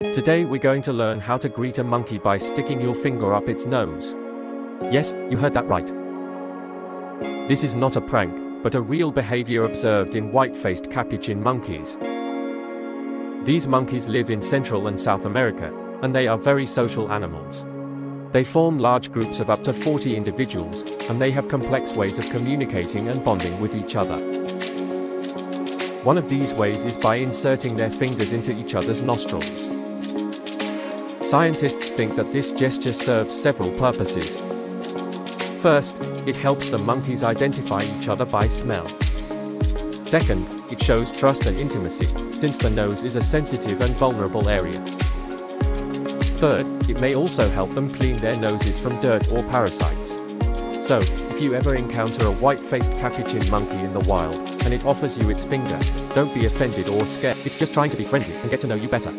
Today we're going to learn how to greet a monkey by sticking your finger up its nose. Yes, you heard that right. This is not a prank, but a real behavior observed in white-faced capuchin monkeys. These monkeys live in Central and South America, and they are very social animals. They form large groups of up to 40 individuals, and they have complex ways of communicating and bonding with each other. One of these ways is by inserting their fingers into each other's nostrils. Scientists think that this gesture serves several purposes. First, it helps the monkeys identify each other by smell. Second, it shows trust and intimacy, since the nose is a sensitive and vulnerable area. Third, it may also help them clean their noses from dirt or parasites. So, if you ever encounter a white-faced capuchin monkey in the wild, and it offers you its finger, don't be offended or scared, it's just trying to be friendly and get to know you better.